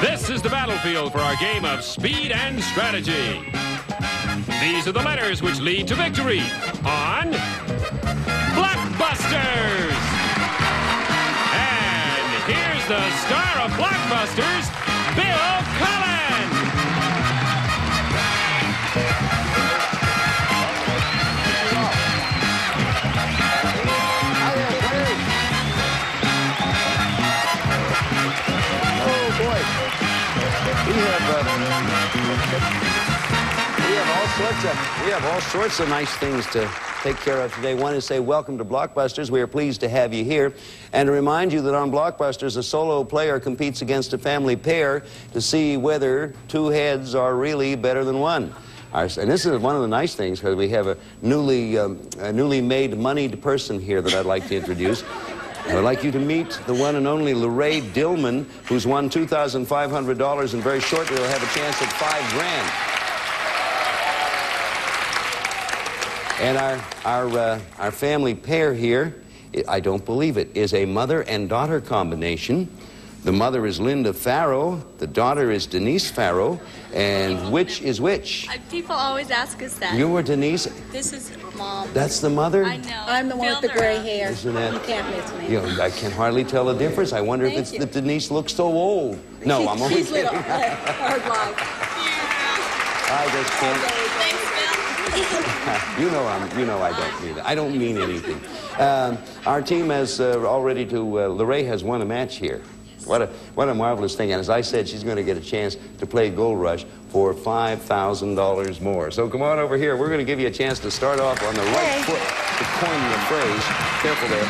This is the battlefield for our game of speed and strategy. These are the letters which lead to victory on Blockbusters. And here's the star of Blockbusters, Bill Cullen. Have uh, we have all sorts of we have all sorts of nice things to take care of today. One is say welcome to Blockbusters. We are pleased to have you here, and to remind you that on Blockbusters, a solo player competes against a family pair to see whether two heads are really better than one. Our, and this is one of the nice things because we have a newly um, a newly made moneyed person here that I'd like to introduce. I would like you to meet the one and only Lorraine Dillman, who's won $2,500 and very shortly will have a chance at five grand. And our, our, uh, our family pair here, I don't believe it, is a mother and daughter combination. The mother is Linda Farrow, the daughter is Denise Farrow, and which is which? Uh, People always ask us that. You were Denise? This is mom. That's the mother? I know. I'm the one with the gray hair. Isn't that- You can't miss me. You know, I can hardly tell the difference. I wonder if, Thank it's, you. if Denise looks so old. No, She- I'm only She's kidding. little. Hard life. I just can't. Thanks, Bill. You know, I'm, you know I don't mean that. I don't mean anything. Um, our team has uh, already to, uh, Lorraine has won a match here. What a, what a marvelous thing. And as I said, she's going to get a chance to play Gold Rush for $5,000 more. So come on over here. We're going to give you a chance to start off on the right Hey. foot to coin the phrase. Careful there.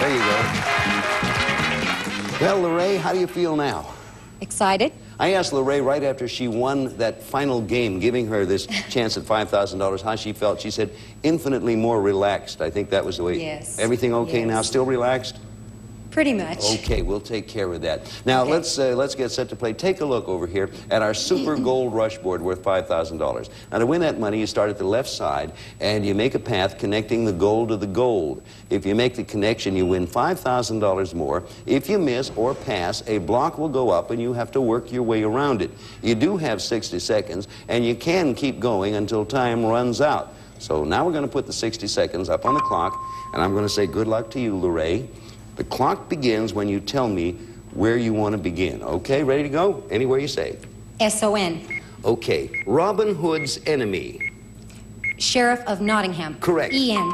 There you go. Well, Lorraine, how do you feel now? Excited? I asked Lorraine right after she won that final game, giving her this chance at $5,000, how she felt. She said, infinitely more relaxed. I think that was the way. Yes. Everything okay Yes. now? Still relaxed? Pretty much. Okay, we'll take care of that. Now, Okay. let's, uh, let's get set to play. Take a look over here at our Super Gold Rush board worth $5,000. Now, to win that money, you start at the left side, and you make a path connecting the gold to the gold. If you make the connection, you win $5,000 more. If you miss or pass, a block will go up, and you have to work your way around it. You do have 60 seconds, and you can keep going until time runs out. So now we're going to put the 60 seconds up on the clock, and I'm going to say good luck to you, Lorraine. The clock begins when you tell me where you want to begin. Okay, ready to go? Anywhere you say. S-O-N. Okay, Robin Hood's enemy. Sheriff of Nottingham. Correct. E-N.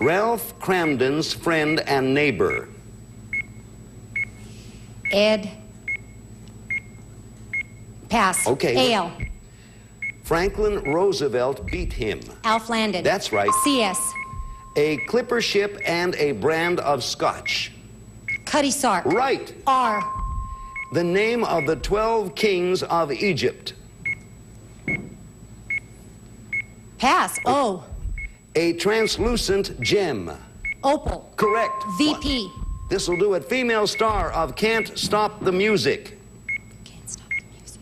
Ralph Kramden's friend and neighbor. Ed. Pass. Okay. A-L. Franklin Roosevelt beat him. Alf Landon. That's right. C-S. A clipper ship and a brand of scotch. Cutty Sark. Right. R. The name of the 12 kings of Egypt. Pass. O. A translucent gem. Opal. Correct. VP. This will do it. Female star of Can't Stop the Music. Can't stop the music.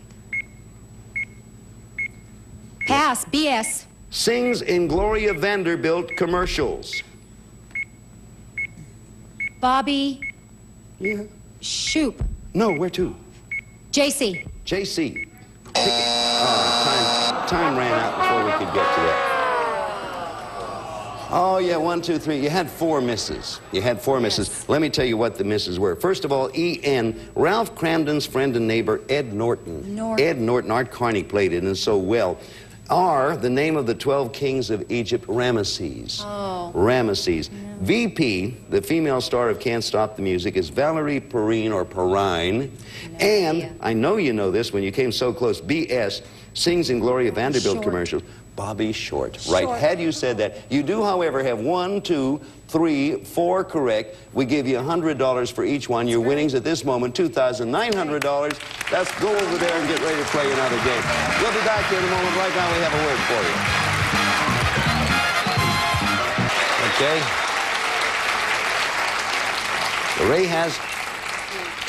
Pass. B-S. Sings in Gloria Vanderbilt commercials. Bobby. Yeah. Shoop. No, where to? J.C. JC. Oh, time, time ran out before we could get to that. Oh, yeah, one, two, three. You had four misses. You had four misses. Let me tell you what the misses were. First of all, E.N., Ralph Kramden's friend and neighbor, Ed Norton. Norton. Ed Norton, Art Carney played it, and so well. R, the name of the 12 kings of Egypt, Ramesses. Oh. Ramesses. VP, the female star of Can't Stop the Music, is Valerie Perrine or Perrine. and idea. I know you know this when you came so close. BS sings in Gloria Vanderbilt commercials. Bobby Short. Right. Had you said that. You do, however, have one, two, three, four correct. We give you $100 for each one. Your winnings at this moment, $2,900. Let's go over there and get ready to play another game. We'll be back here in a moment. Right now, we have a word for you. Okay? Ray has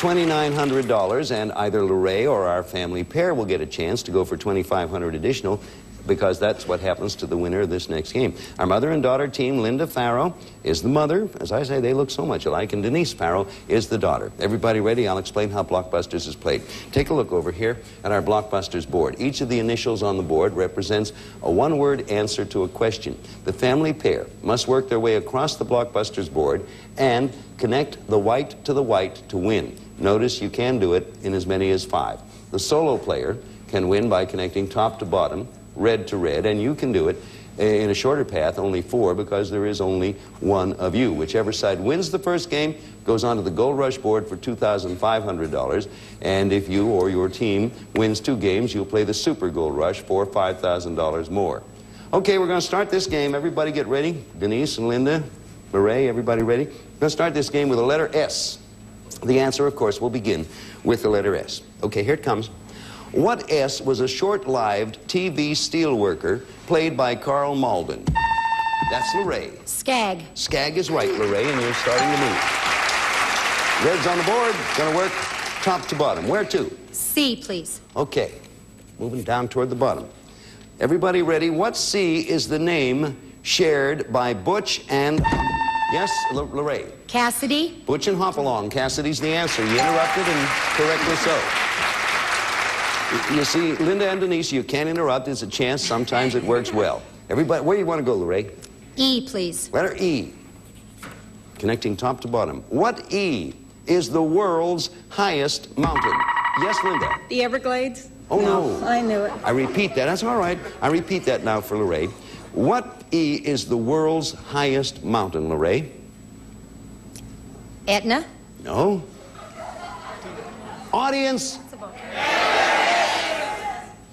$2,900, and either Lorraine or our family pair will get a chance to go for 2500 additional. Because that's what happens to the winner of this next game. Our mother and daughter team, Linda Farrow, is the mother. As I say, they look so much alike, and Denise Farrow is the daughter. Everybody ready? I'll explain how Blockbusters is played. Take a look over here at our Blockbusters board. Each of the initials on the board represents a one-word answer to a question. The family pair must work their way across the Blockbusters board and connect the white to the white to win. Notice you can do it in as many as five. The solo player can win by connecting top to bottom, red to red, and you can do it in a shorter path, only four, because there is only one of you. Whichever side wins the first game goes onto the Gold Rush board for $2,500, and if you or your team wins two games, you'll play the Super Gold Rush for $5,000 more. Okay, we're going to start this game. Everybody get ready. Denise and Linda, Beret, everybody ready? We're going to start this game with a letter S. The answer, of course, will begin with the letter S. Okay, here it comes. What S was a short-lived TV steelworker played by Karl Malden? That's Lorray. Skag. Skag is right, Lorray, and you're starting to move. Red's on the board. To work top to bottom. Where to? C, please. Okay. Moving down toward the bottom. Everybody ready? What C is the name shared by Butch and... Yes, L. Cassidy. Butch and Hopalong. Cassidy's the answer. You interrupted, and correctly so. You see, Linda and Denise, you can't interrupt. It's a chance. Sometimes it works well. Everybody, where do you want to go, Lorray? E, please. Letter E. Connecting top to bottom. What E is the world's highest mountain? Yes, Linda. The Everglades? Oh, no. I knew it. I repeat that. That's all right. I repeat that now for Lorray. What E is the world's highest mountain, Lorray? Etna. No. Audience.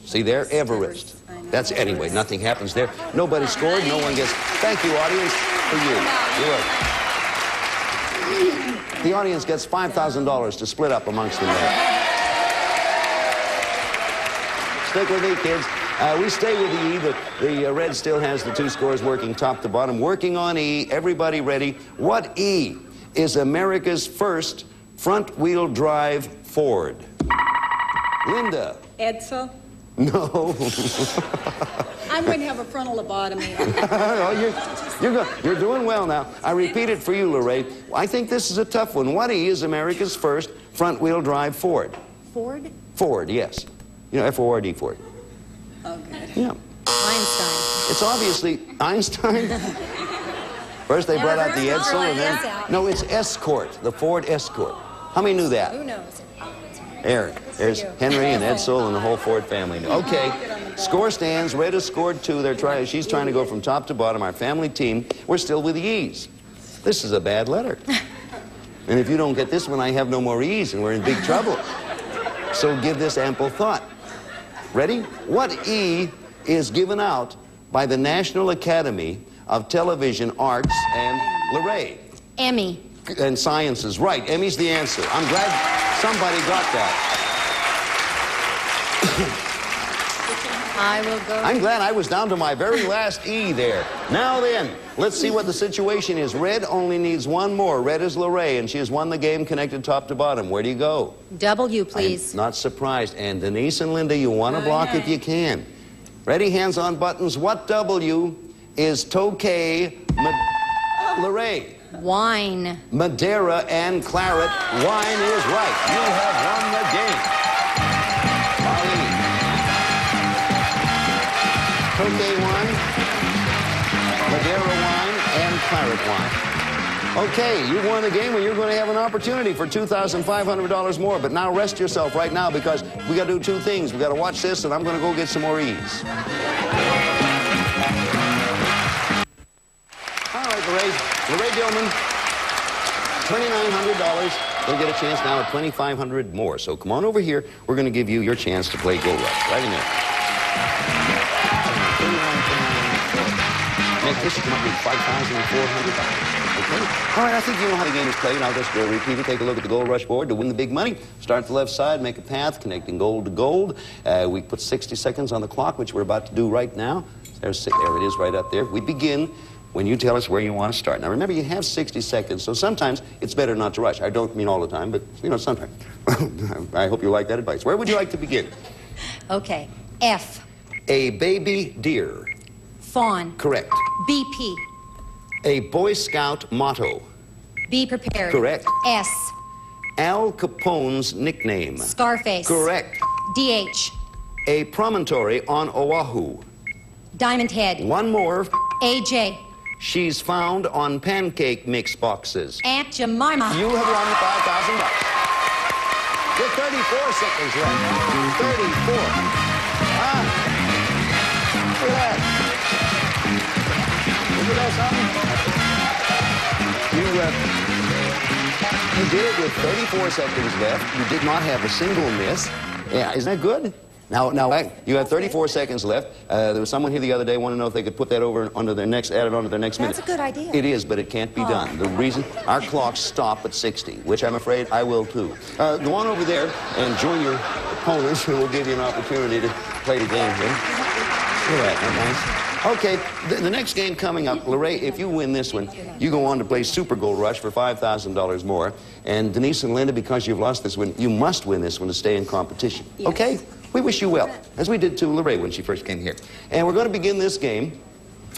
See there, Everest. That's anyway. Nothing happens there. Nobody scored. No one gets. Thank you, audience, for you. You're welcome. The audience gets five thousand dollars to split up amongst them. Stick with me, kids. Uh, we stay with the E. The, uh, red still has the two scores working top to bottom. Working on E. Everybody ready? What E is America's first front-wheel drive Ford? Linda. Edsel? No. I'm going to have a frontal lobotomy. oh, you're, you're, go- you're doing well now. I repeat it for you, Lorraine. I think this is a tough one. What E is America's first front-wheel drive Ford? Ford. Ford, yes. You know, F-O-R-D, Ford. Okay. Yeah. Einstein. It's obviously Einstein. First they brought out the Edsel, and then... No, it's Escort, the Ford Escort. How many knew that? Who knows? There, there's Henry and Edsel and the whole Ford family. Okay, score stands. Red has scored two. They're trying. She's trying to go from top to bottom. Our family team. We're still with the E's. This is a bad letter. And if you don't get this one, I have no more E's, and we're in big trouble. So give this ample thought. Ready? What E is given out by the National Academy of Television Arts and Lorraine? Emmy. and sciences. Right, Emmy's the answer. I'm glad somebody got that. I will go. I'm glad I was down to my very last E there. Now then, let's see what the situation is. Red only needs one more. Red is Lorraine, and she has won the game connected top to bottom. Where do you go? W, please. I'm not surprised. And Denise and Linda, you want to oh, block if you can. Ready, hands on buttons. What W is Tokay Ma- oh. Lorraine? Wine. Madeira and claret. Wine is right. You have won the game. Ali. Tokay wine, Madeira wine, and claret wine. Okay, you won the game and you're going to have an opportunity for $2,500 more. But now rest yourself right now because we got to do two things. We got to watch this and I'm going to go get some more E's. Lorraine. Dillman, $2,900. You'll get a chance now at 2500 more. So come on over here. We're going to give you your chance to play Gold Rush. Right in there. Next, this up with $5,400. Okay. All right, I think you know how the game is played. I'll just repeat it. Take a look at the Gold Rush board to win the big money. Start at the left side, make a path connecting gold to gold. Uh, we put 60 seconds on the clock, which we're about to do right now. There's, there it is right up there. We begin when you tell us where you want to start. Now, remember, you have 60 seconds, so sometimes it's better not to rush. I don't mean all the time, but, you know, sometimes. I hope you like that advice. Where would you like to begin? Okay. F. A baby deer. Fawn. Correct. BP. A Boy Scout motto. Be prepared. Correct. S. Al Capone's nickname. Scarface. Correct. DH. A promontory on Oahu. Diamond Head. One more. AJ. She's found on pancake mix boxes. Aunt Jemima. You have won $5,000. With 34 seconds left. 34. Ah. Look at that. Look at that, something? You, uh, you did it with 34 seconds left. You did not have a single miss. Yeah, isn't that good? Now, now, you have 34 seconds left. Uh, there was someone here the other day wanted to know if they could put that over under their next, add it onto their next minute. That's a good idea. It is, but it can't be done. The reason our clocks stop at 60, which I'm afraid I will too. Uh, go on over there and join your opponents, and we'll give you an opportunity to play the game here. All right, at that, isn't that nice? Okay, the, the next game coming up, Lorraine, if you win this one, you go on to play Super Gold Rush for $5,000 more. And Denise and Linda, because you've lost this one, you must win this one to stay in competition. Okay? We wish you well, as we did to Lorraine when she first came here. And we're going to begin this game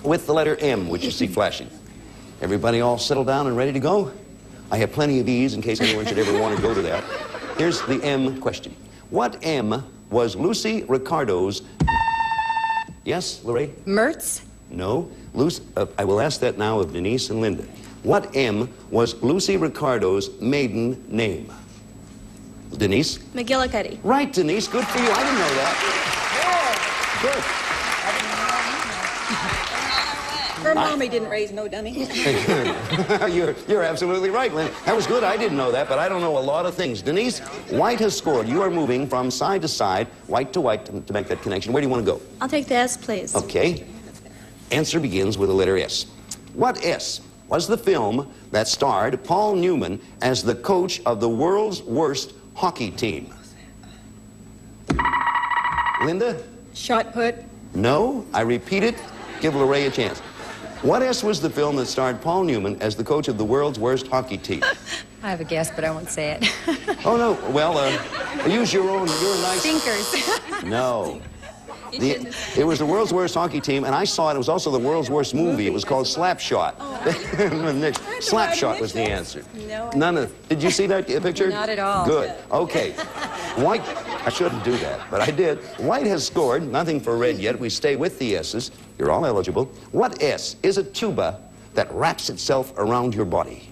with the letter M, which you see flashing. Everybody all settled down and ready to go? I have plenty of these in case anyone should ever want to go to that. Here's the M question. What M was Lucy Ricardo's... Yes, Lorraine? Mertz. No. Lucy, uh, I will ask that now of Denise and Linda. What M was Lucy Ricardo's maiden name? Denise? McGillicuddy. Right, Denise. Good for you. I didn't know that. Good. Her mommy didn't raise no dummy. you're, you're absolutely right, Lynn. That was good. I didn't know that, but I don't know a lot of things. Denise, White has scored. You are moving from side to side, white to white, to, to make that connection. Where do you want to go? I'll take the S, please. Okay. Answer begins with the letter S. What S was the film that starred Paul Newman as the coach of the world's worst hockey team? Linda? Shot put. No. I repeat it. Give Lorraine a chance. What S was the film that starred Paul Newman as the coach of the world's worst hockey team? I have a guess, but I won't say it. Oh, no. Well, uh, use your own. You're nice. Stinkers. No. The, it was the world's worst hockey team, and I saw it. It was also the world's worst movie. It was called Slapshot. Nick, Slapshot was the answer. No, None of. Did you see that picture? Not at all. Good. Okay. White. I shouldn't do that, but I did. White has scored. Nothing for red yet. We stay with the S's. You're all eligible. What S is a tuba that wraps itself around your body?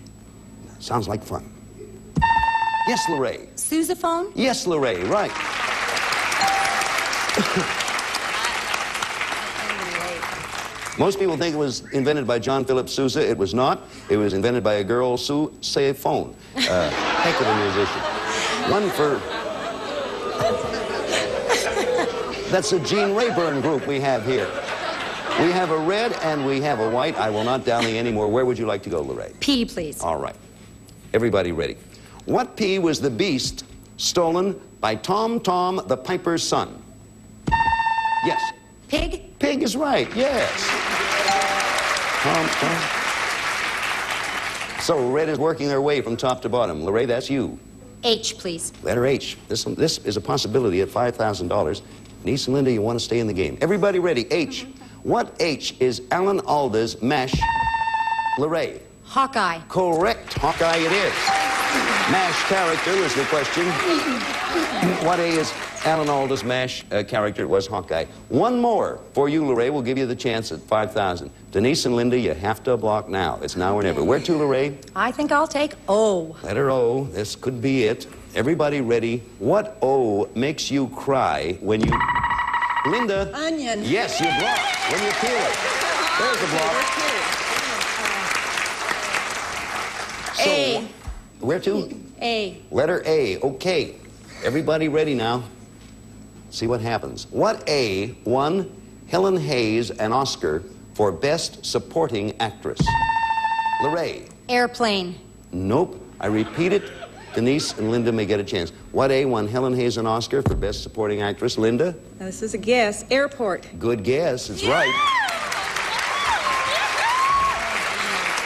Sounds like fun. Yes, Lorraine. Sousaphone. Yes, Lorraine. Right. Most people think it was invented by John Philip Sousa. It was not. It was invented by a girl, Sue Sayphone. Uh, heck of a musician. One for... That's a Gene Rayburn group we have here. We have a red and we have a white. I will not dally anymore. Where would you like to go, Lorraine? P, please. All right. Everybody ready. What P was the beast stolen by Tom Tom the Piper's son? Yes. Pig. Pig is right, yes. Tom Tom. So red is working their way from top to bottom. Lorraine, that's you. H, please. Letter H. This, this is a possibility at $5,000. Niece and Linda, you want to stay in the game. Everybody ready. H. What H is Alan Alda's MASH? Lorraine. Hawkeye. Correct. Hawkeye it is. MASH character is the question. what A is Alan Alda's MASH uh, character? It was Hawkeye. One more for you, Lorraine. We'll give you the chance at 5,000. Denise and Linda, you have to block now. It's now or never. Where to, Lorraine? I think I'll take O. Letter O. This could be it. Everybody ready? What O makes you cry when you... Linda. Onion. Yes, you block when you peel it. There's the block. So, A. Where to? A. Letter A. Okay. Everybody ready now? See what happens. What A won Helen Hayes an Oscar for Best Supporting Actress? Lorraine. Airplane. Nope. I repeat it. Denise and Linda may get a chance. What A won Helen Hayes an Oscar for Best Supporting Actress? Linda? Now, this is a guess. Airport. Good guess. It's right.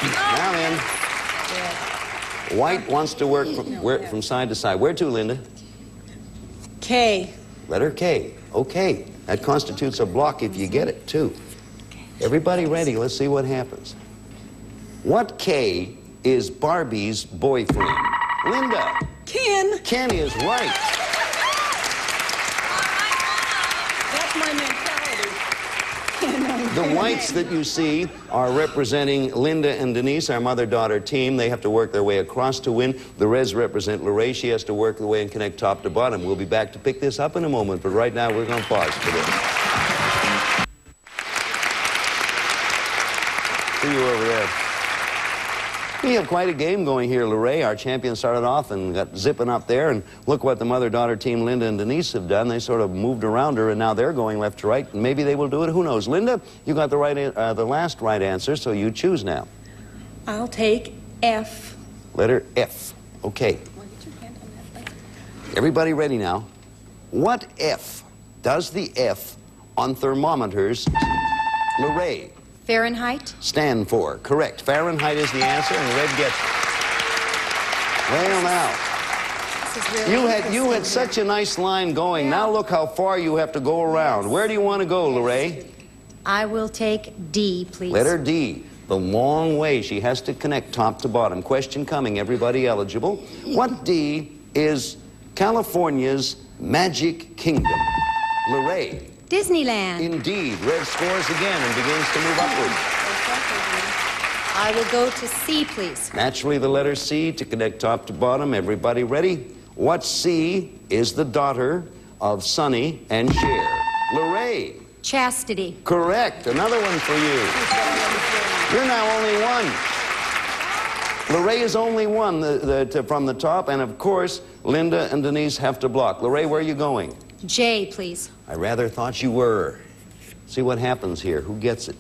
Now then. White wants to work from, where, from side to side. Where to, Linda? K. Letter K. Okay. That constitutes a block if you get it, too. Everybody ready? Let's see what happens. What K is Barbie's boyfriend? Linda. Ken, Ken is right. that's my mentality. The whites that you see are representing Linda and Denise, our mother-daughter team. They have to work their way across to win. The reds represent Lorraine. She has to work the way and connect top to bottom. We'll be back to pick this up in a moment, but right now we're going to pause for this. See you over there. We have quite a game going here, Lorraine. Our champion started off and got zipping up there, and look what the mother-daughter team, Linda and Denise, have done. They sort of moved around her, and now they're going left to right. And maybe they will do it. Who knows? Linda, you got the right, uh, the last right answer, so you choose now. I'll take F. Letter F. Okay. Everybody ready now? What F does the F on thermometers, Lorraine, Fahrenheit. stand for? Correct. Fahrenheit is the answer, and red gets it. Well, now. Really You had you had such a nice line going. Now look how far you have to go around. Where do you want to go, Lorraine? I will take D, please. Letter D. The long way she has to connect top to bottom. Question coming. Everybody eligible? What D is California's Magic Kingdom? Lorraine. Disneyland. Indeed. Red scores again and begins to move upward. I will go to C, please. Naturally, the letter C to connect top to bottom. Everybody ready? What C is the daughter of Sonny and Cher? Lorraine. Chastity. Correct. Another one for you. You're now only one. Lorraine is only one the, the, to, from the top, and of course, Linda and Denise have to block. Lorraine, where are you going? J, please. I rather thought you were. See what happens here. Who gets it?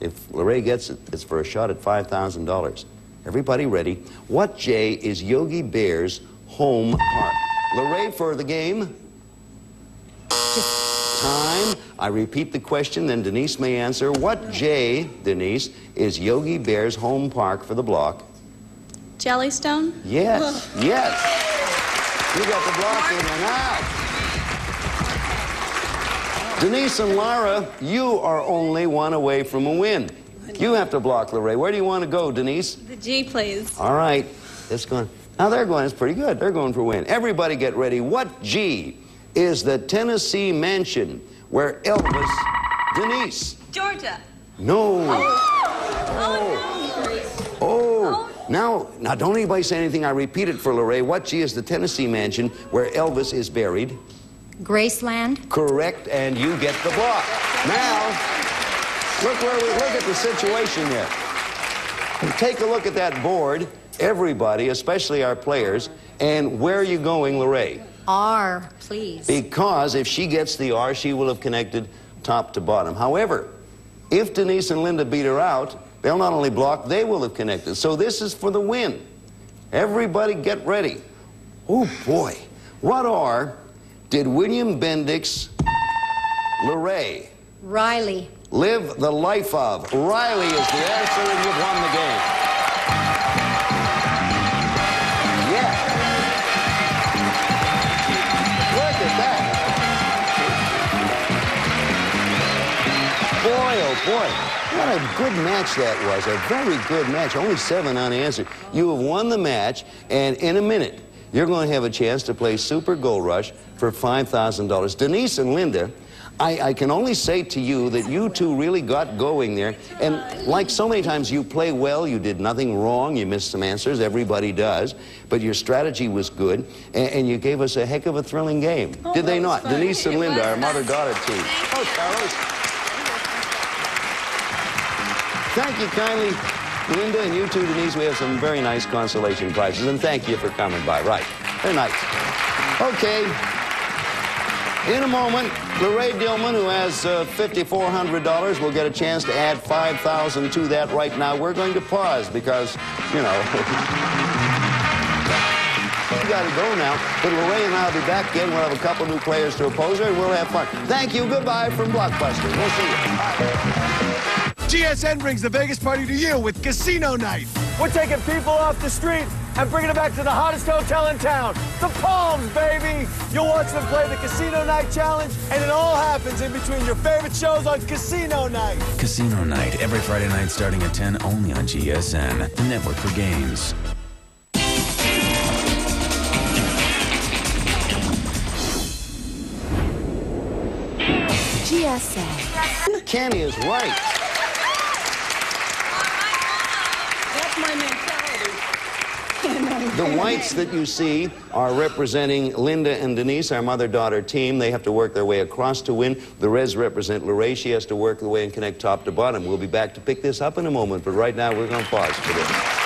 If Lorraine gets it, it's for a shot at $5,000. Everybody ready? What J is Yogi Bear's home park? Lorraine for the game. Time. I repeat the question, then Denise may answer. What J, Denise, is Yogi Bear's home park for the block? Jellystone? Yes, yes. You got the block in there now. Denise and Lara, you are only one away from a win. You have to block Lorraine. Where do you want to go, Denise? The G, please. All right. It's going. Now they're going. It's pretty good. They're going for a win. Everybody get ready. What G is the Tennessee mansion where Elvis, Denise? Georgia. No. Oh, Oh, Oh. oh. oh. now, now don't anybody say anything. I repeat it for Lorraine. What G is the Tennessee mansion where Elvis is buried? Graceland. Correct, and you get the block. Now, look where we look at the situation there. Take a look at that board, everybody, especially our players, and where are you going, Lorraine? R, please. Because if she gets the R, she will have connected top to bottom. However, if Denise and Linda beat her out, they'll not only block, they will have connected. So this is for the win. Everybody get ready. Oh boy. What R did William Bendix Lorraine Riley. live the life of? Riley is the answer, and you've won the game. Yeah. Look at that. Boy, oh boy. What a good match that was. A very good match. Only seven unanswered. You have won the match, and in a minute, you're going to have a chance to play Super Gold Rush for $5,000. Denise and Linda, I, I can only say to you that you two really got going there. And like so many times, you play well, you did nothing wrong, you missed some answers, everybody does. But your strategy was good, and, and you gave us a heck of a thrilling game. did they not? fun. Denise and Linda, our mother-daughter team. Oh, Carlos. Thank you kindly, Linda, and you too, Denise. We have some very nice consolation prizes, and thank you for coming by. Right. Very nice. Okay. In a moment, Lorraine Dillman, who has uh, $5,400, will get a chance to add 5,000 to that right now. We're going to pause because, you know, we got to go now. But Lorraine and I will be back again. We'll have a couple new players to oppose her, and we'll have fun. Thank you. Goodbye from Blockbuster. We'll see you. Bye. GSN brings the Vegas party to you with Casino Night. We're taking people off the street and bringing them back to the hottest hotel in town, the Palms, baby. You'll watch them play the Casino Night Challenge, and it all happens in between your favorite shows on Casino Night. Casino Night, every Friday night starting at 10 only on GSN, the network for games. GSN. Kenny is right. That's my mentality. The whites that you see are representing Linda and Denise, our mother-daughter team. They have to work their way across to win. The reds represent Lorraine. She has to work the way and connect top to bottom. We'll be back to pick this up in a moment, but right now we're going to pause for this.